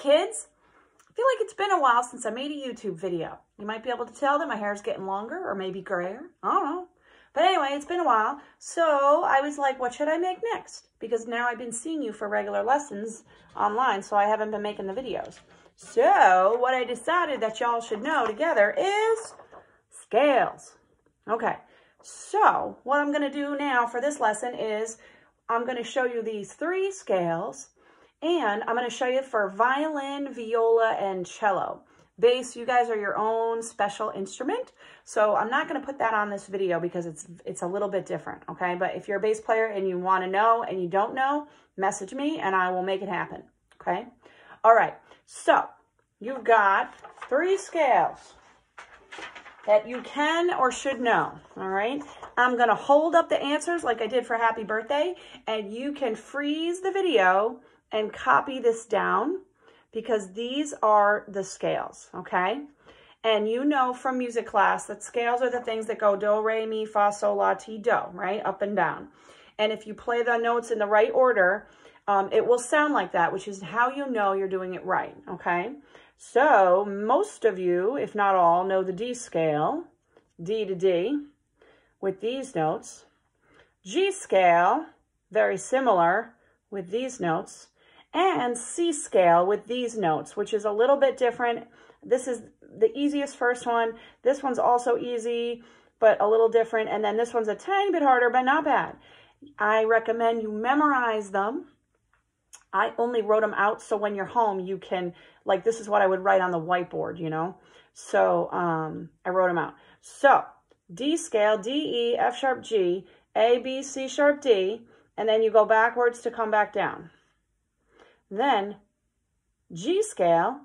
kids. I feel like it's been a while since I made a YouTube video. You might be able to tell that my hair is getting longer or maybe grayer. I don't know. But anyway, it's been a while. So I was like, what should I make next? Because now I've been seeing you for regular lessons online, so I haven't been making the videos. So what I decided that y'all should know together is scales. Okay, so what I'm going to do now for this lesson is I'm going to show you these three scales and I'm going to show you for violin, viola, and cello. Bass, you guys are your own special instrument. So I'm not going to put that on this video because it's it's a little bit different, okay? But if you're a bass player and you want to know and you don't know, message me and I will make it happen, okay? All right, so you've got three scales that you can or should know, all right? I'm going to hold up the answers like I did for happy birthday, and you can freeze the video and copy this down because these are the scales, okay? And you know from music class that scales are the things that go do, re, mi, fa, sol, la, ti, do, right? Up and down. And if you play the notes in the right order, um, it will sound like that, which is how you know you're doing it right, okay? So most of you, if not all, know the D scale, D to D, with these notes. G scale, very similar with these notes. And C scale with these notes, which is a little bit different. This is the easiest first one. This one's also easy, but a little different. And then this one's a tiny bit harder, but not bad. I recommend you memorize them I only wrote them out so when you're home, you can, like, this is what I would write on the whiteboard, you know? So um, I wrote them out. So D scale, D, E, F sharp, G, A, B, C sharp, D, and then you go backwards to come back down. Then G scale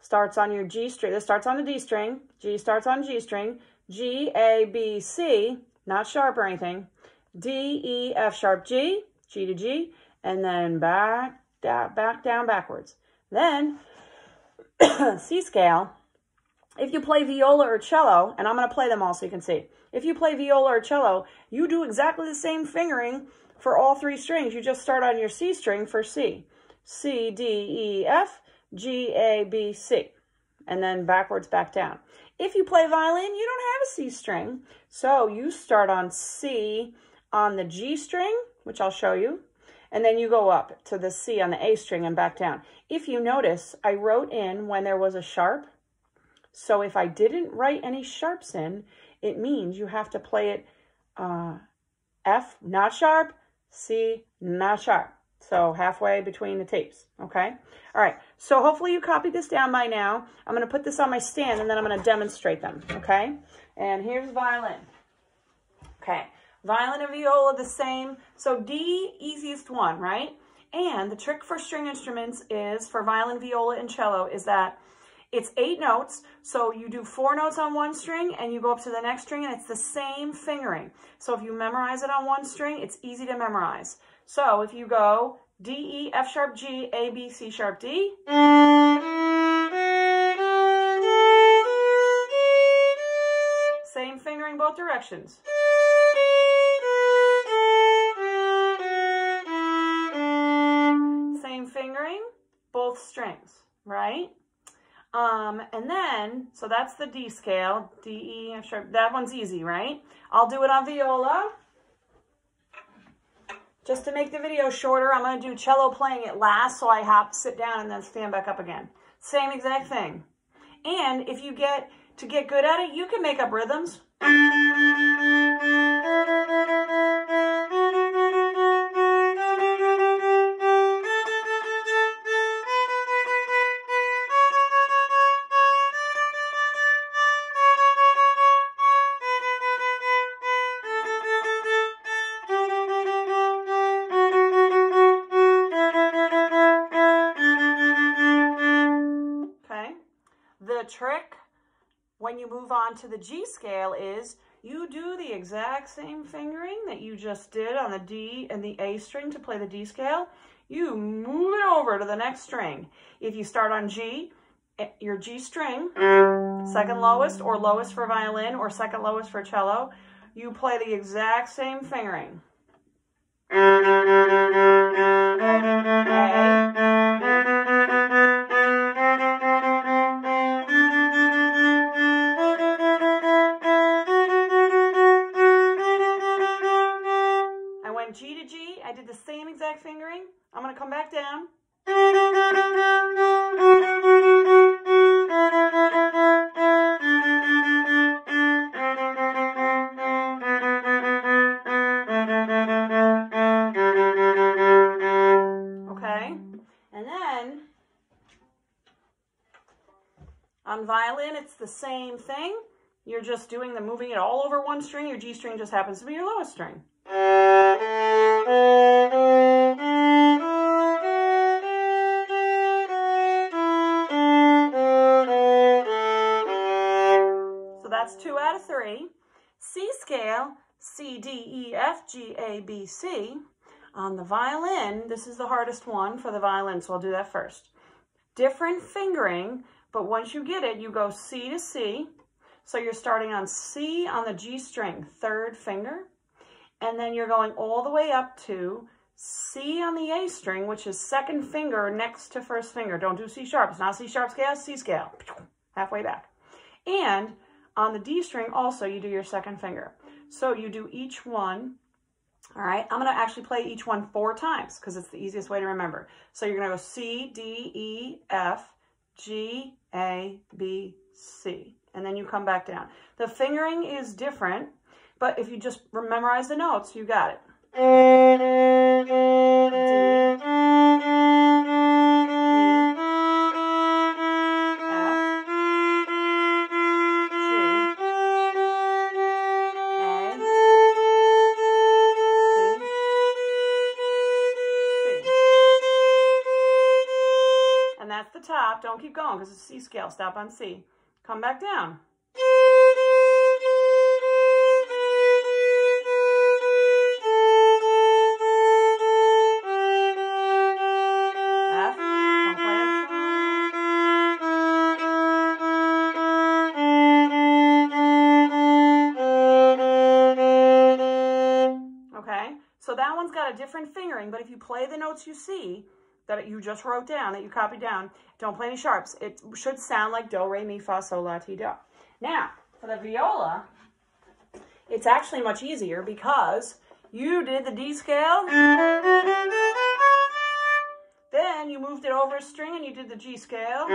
starts on your G string. This starts on the D string. G starts on G string. G, A, B, C, not sharp or anything. D, E, F sharp, G, G to G, and then back down, back down backwards. Then, C scale, if you play viola or cello, and I'm going to play them all so you can see. If you play viola or cello, you do exactly the same fingering for all three strings. You just start on your C string for C. C, D, E, F, G, A, B, C. And then backwards back down. If you play violin, you don't have a C string. So you start on C on the G string, which I'll show you and then you go up to the C on the A string and back down. If you notice, I wrote in when there was a sharp. So if I didn't write any sharps in, it means you have to play it uh, F, not sharp, C, not sharp. So halfway between the tapes, okay? All right, so hopefully you copied this down by now. I'm going to put this on my stand, and then I'm going to demonstrate them, okay? And here's violin. Okay, Violin and viola the same. So D, easiest one, right? And the trick for string instruments is, for violin, viola, and cello, is that it's eight notes. So you do four notes on one string and you go up to the next string and it's the same fingering. So if you memorize it on one string, it's easy to memorize. So if you go D, E, F sharp, G, A, B, C sharp, D. Same fingering both directions. Same fingering, both strings, right? Um, and then, so that's the D scale, D, E, F sharp. That one's easy, right? I'll do it on viola. Just to make the video shorter, I'm going to do cello playing it last, so I hop, sit down, and then stand back up again. Same exact thing. And if you get, to get good at it, you can make up rhythms. When you move on to the G scale is you do the exact same fingering that you just did on the D and the A string to play the D scale. You move it over to the next string. If you start on G, eh, your G string, second lowest or lowest for violin or second lowest for cello, you play the exact same fingering. Violin, it's the same thing. You're just doing the moving it all over one string. Your G string just happens to be your lowest string. So that's two out of three. C scale, C, D, E, F, G, A, B, C. On the violin, this is the hardest one for the violin, so I'll do that first. Different fingering, but once you get it, you go C to C. So you're starting on C on the G string, third finger, and then you're going all the way up to C on the A string, which is second finger next to first finger. Don't do C sharp. It's not C sharp scale, C scale. Halfway back. And on the D string also, you do your second finger. So you do each one all right, I'm going to actually play each one four times because it's the easiest way to remember. So you're going to go C, D, E, F, G, A, B, C. And then you come back down. The fingering is different, but if you just memorize the notes, you got it. Don't keep going because it's C scale. Stop on C. Come back down. Okay, so that one's got a different fingering, but if you play the notes you see, that you just wrote down, that you copied down. Don't play any sharps. It should sound like do, re, mi, fa, sol, la, ti, do. Now, for the viola, it's actually much easier because you did the D scale. Then you moved it over a string and you did the G scale.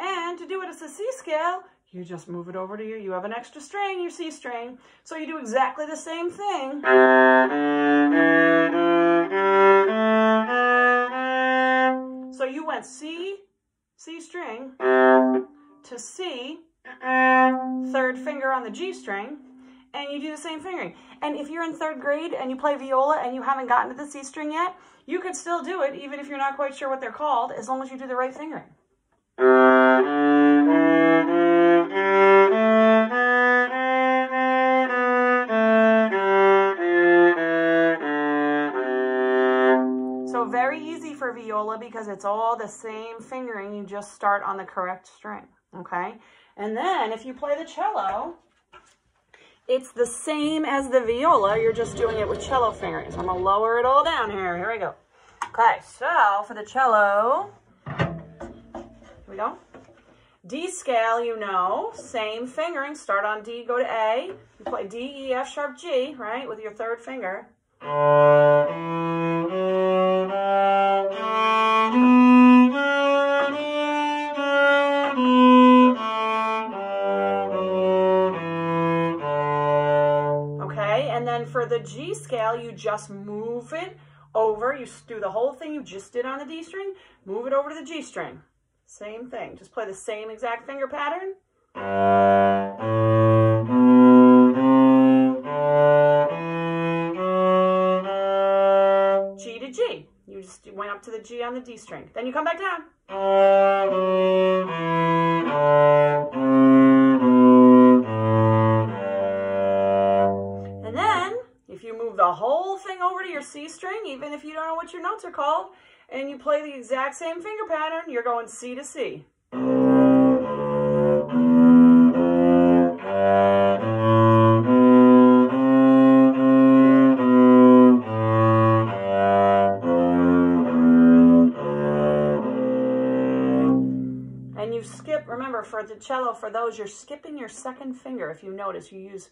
And to do it as a C scale, you just move it over to your, you have an extra string, your C string. So you do exactly the same thing. To C, third finger on the G string, and you do the same fingering. And if you're in third grade and you play viola and you haven't gotten to the C string yet, you could still do it even if you're not quite sure what they're called, as long as you do the right fingering. So very easy for viola because it's all the same fingering. You just start on the correct string, okay? And then if you play the cello, it's the same as the viola. You're just doing it with cello fingerings. I'm to lower it all down here. Here we go. Okay, so for the cello, here we go. D scale, you know, same fingering. Start on D, go to A. You play D, E, F sharp, G, right, with your third finger. The G scale, you just move it over. You do the whole thing you just did on the D string, move it over to the G string. Same thing. Just play the same exact finger pattern. G to G. You just went up to the G on the D string. Then you come back down. The whole thing over to your C string, even if you don't know what your notes are called, and you play the exact same finger pattern, you're going C to C. And you skip, remember for the cello, for those, you're skipping your second finger. If you notice, you use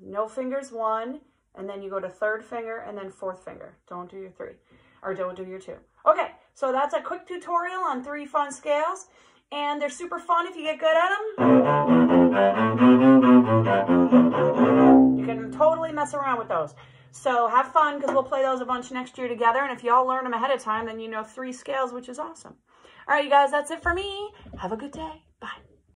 no fingers one, and then you go to third finger and then fourth finger. Don't do your three, or don't do your two. Okay, so that's a quick tutorial on three fun scales, and they're super fun if you get good at them. You can totally mess around with those. So have fun because we'll play those a bunch next year together, and if you all learn them ahead of time, then you know three scales, which is awesome. All right, you guys, that's it for me. Have a good day. Bye.